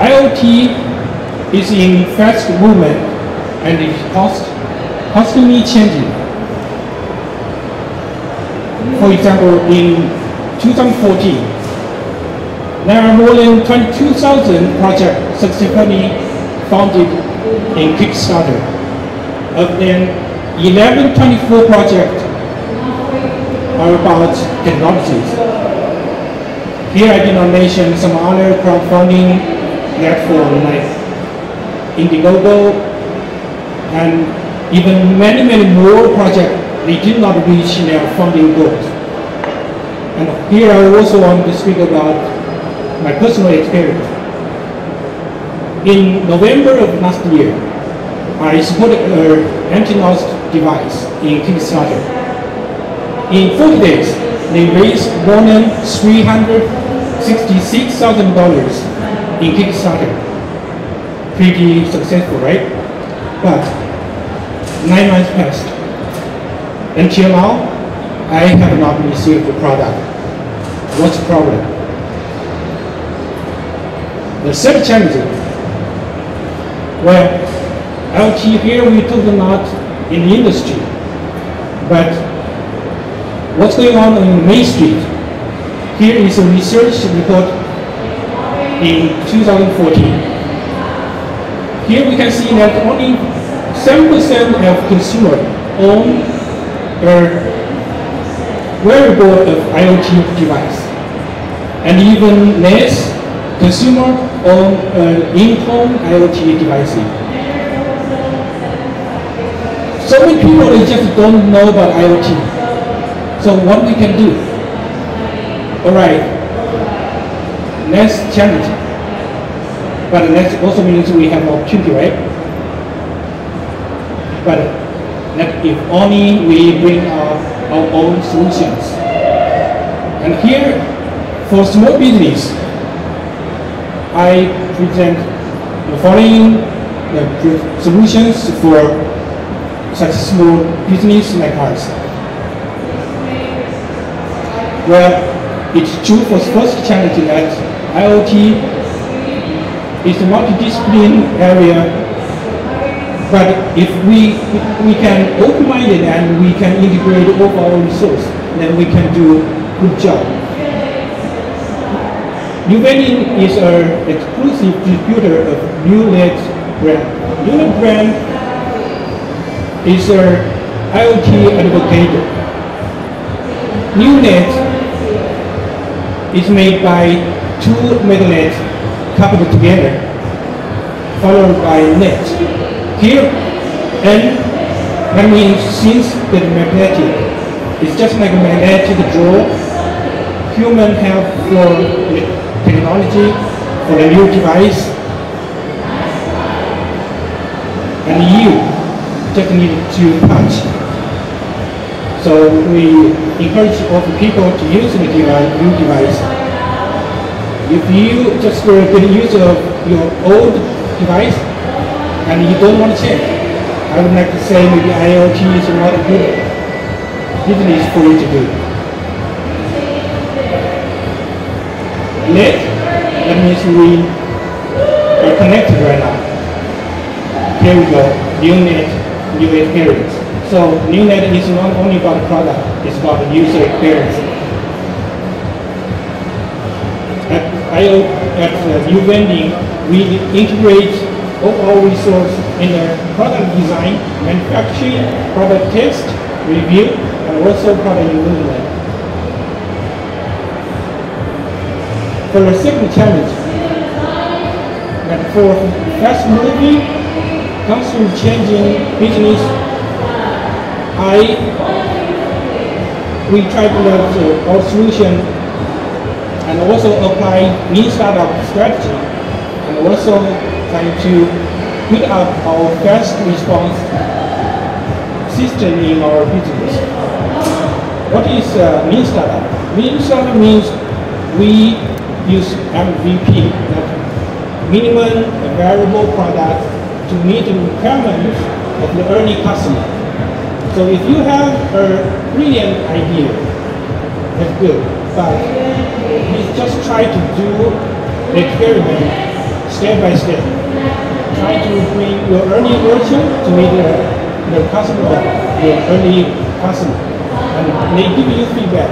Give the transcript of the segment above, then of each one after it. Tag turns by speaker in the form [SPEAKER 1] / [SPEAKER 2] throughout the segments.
[SPEAKER 1] IoT is in fast movement and is cost, constantly changing. For example, in 2014, there are more than 22,000 projects successfully founded in Kickstarter. Of them, 1124 projects are about technologies. Here I did not mention some other crowdfunding platform like Indiegogo and even many, many more projects, they did not reach their funding goals. And here I also want to speak about my personal experience. In November of last year, I supported an anti-lost device in Kickstarter. In 40 days, they raised more than $366,000 in Kickstarter. Pretty successful, right? But nine months passed. Until now, I have not received the product. What's the problem? The third challenge, well, IoT here we talk about in the industry, but what's going on in Main Street? Here is a research report in 2014. Here we can see that only 7% of consumers own a wearable of IoT device. And even less consumer own an in-home IoT device. So many people just don't know about IoT. So what we can do? All right, let's challenge. But that also means we have opportunity, right? But that if only we bring our, our own solutions. And here, for small business, I present the following uh, solutions for such small business like ours. Well, it's true for the first challenge that IoT is a multidisciplinary area, but if we, we can open-mind it and we can integrate all our resources, then we can do a good job. Nuvending is an exclusive distributor of NewNet brand. NewNet brand is an IoT advocate. NewNet is made by two magnets coupled together, followed by net. Here, N, that means since the magnetic, it's just like a magnetic draw, human have for technology, for new device, and you just need to touch. So we encourage all the people to use the new device. If you just uh, get use of your old device and you don't want to change, I would like to say maybe IoT is not a good business for you to do. Net, that means we are connected right now. Here we go, new net, new experience. So new net is not only about product, it's about the user experience. IO, at uh, vending we integrate all our resources in the product design, manufacturing, product test, review, and also product development. For the second challenge, that for fast moving, constantly changing business I we try to uh, our solution and also apply lean startup strategy and also trying to build up our fast response system in our business. What is uh, lean startup? Lean startup means we use MVP, minimum variable product to meet the requirements of the early customer. So if you have a brilliant idea, that's good. But you just try to do the experiment step by step. Try to bring your early version to meet the, the customer, your early customer. And they give you feedback.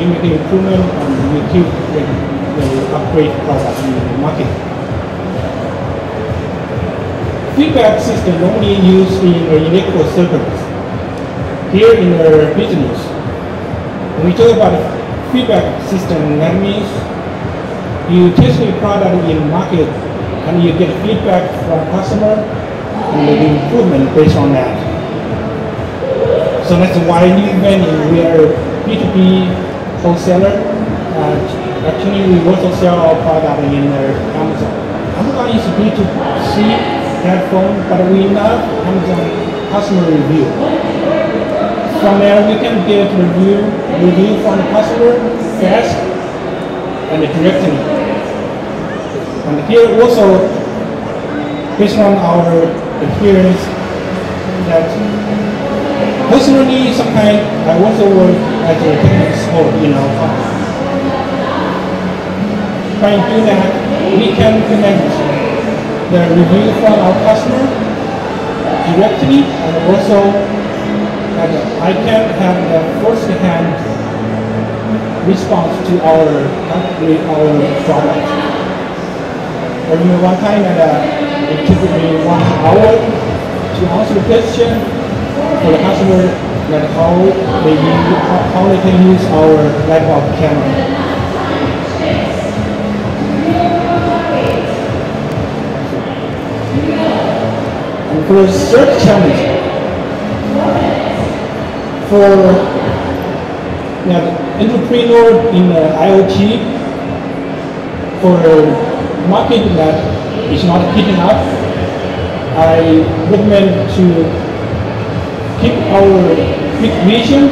[SPEAKER 1] You make an improvement and you keep the, the upgrade product in the market. Feedback system normally used in electrical circuits. Here in our business, when we talk about feedback system, that means you test your product in market and you get feedback from customer and make improvement based on that. So that's why New Venue, we are B2B wholesaler. And actually, we also sell our product in uh, Amazon. Amazon is B2C platform, but we love Amazon customer review. From there, we can get review, review from the customer fast and directly. And here also, based on our experience, that personally sometimes I also work at a technical school in our company. By doing that, we can connect the review from our customer directly and also that I can have the first-hand response to our, our product or you one time and uh, it took me one hour to answer the question for the customer that how they use, how, they can use our light bulb camera. And for the third challenge, for you know, entrepreneur in uh, IoT, for market that is not picking up, I recommend to keep our big vision,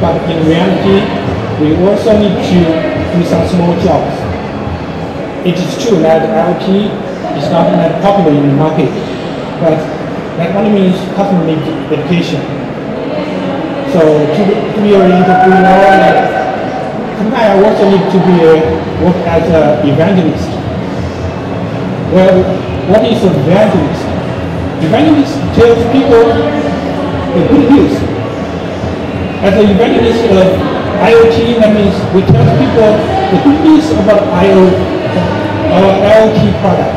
[SPEAKER 1] but in reality, we also need to do some small jobs. It is true that IoT is not that popular in the market, but that only means customer education. So to, to be an entrepreneur, sometimes I also need to be a, work as an evangelist well, what is an evangelist? Evangelist tells people the good news. As an evangelist of IoT, that means we tell people the good news about IoT, our IoT product.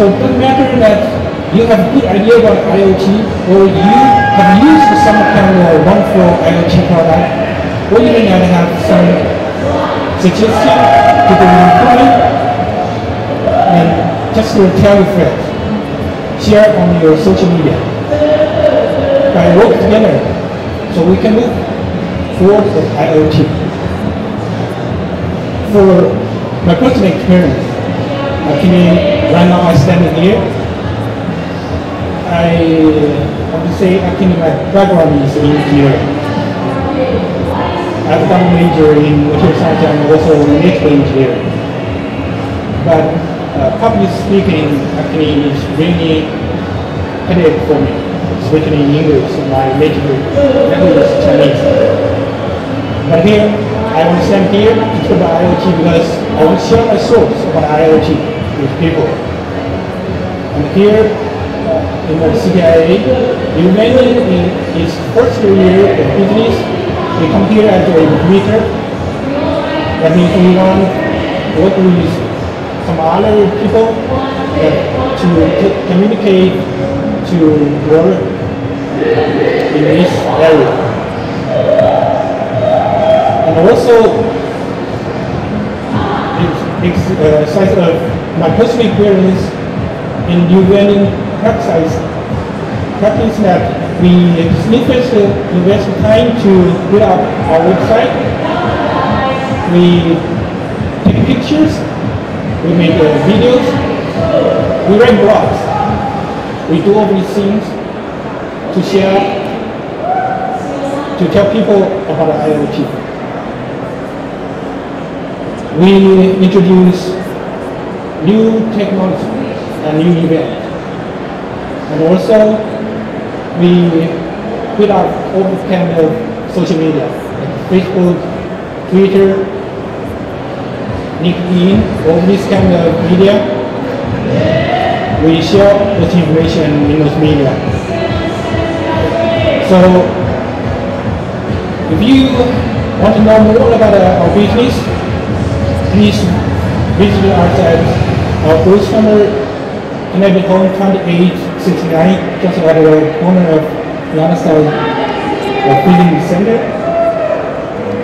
[SPEAKER 1] So it doesn't matter that you have a good idea about IoT, or you have used some kind of one wonderful IoT product, or you may have some suggestion to the employee, and just to tell your friends, share on your social media. And work together so we can move forward with IoT. For my personal experience, actually right now I stand here. I want to say actually my background is in engineering. I've done major in material science and also electrical engineering. But uh, public speaking actually is really headache for me, especially in English. My native language is Chinese. But here, I will stand here to talk about IoT because I will share my thoughts about IoT with people. And here, in the CTIA, you mentioned in its first year of business, we come here as a recruiter. That means we want work with some other people to, communicate to work in this area. And also, it's, it's uh, side of my personal experience in UN practice, practice that we invest, invest time to build up our website. We take pictures we make uh, videos, we write blogs, we do all these things to share, to tell people about IoT. We introduce new technology and new event. And also, we put out all kind of social media, like Facebook, Twitter, LinkedIn, all this kind of media we share this information in those media. So, if you want to know more about our business, please visit us at our booth number Connected Home 2869, just at the corner of side of Feeding Center.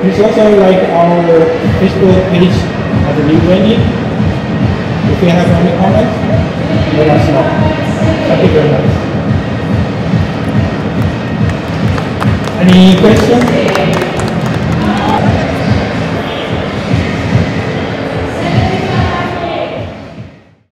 [SPEAKER 1] Please also like our Facebook page at the New Wendy. If you have any comments, let us know. Thank you very much. Any questions?